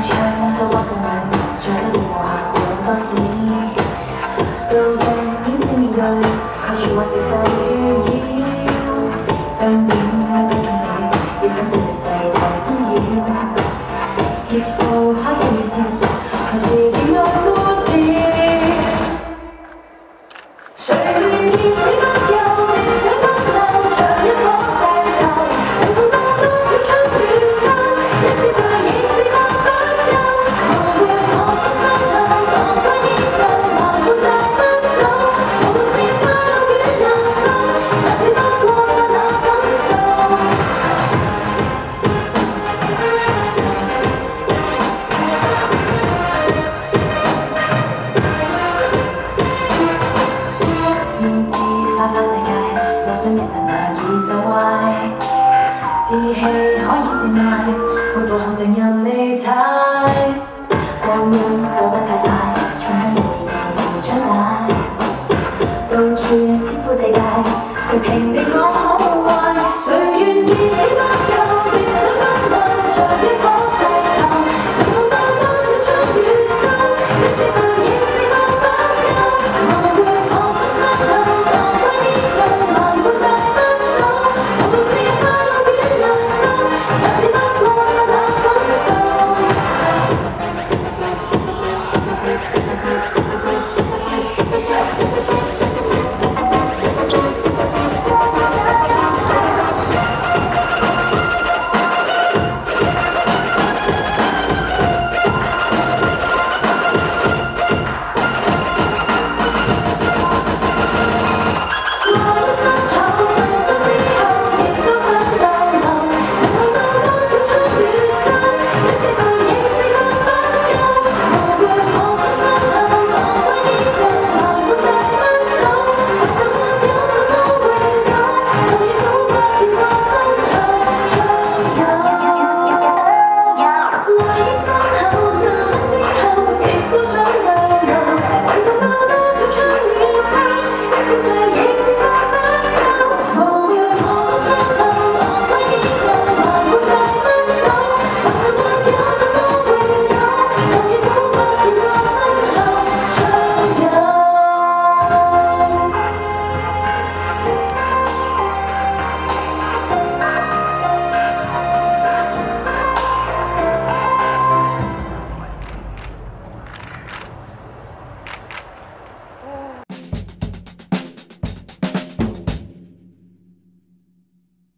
Thank you. 就坏志气可以自卖报道行情任你踩光阴走得太快创伤因钱而张大到处天赋地带谁评定我好？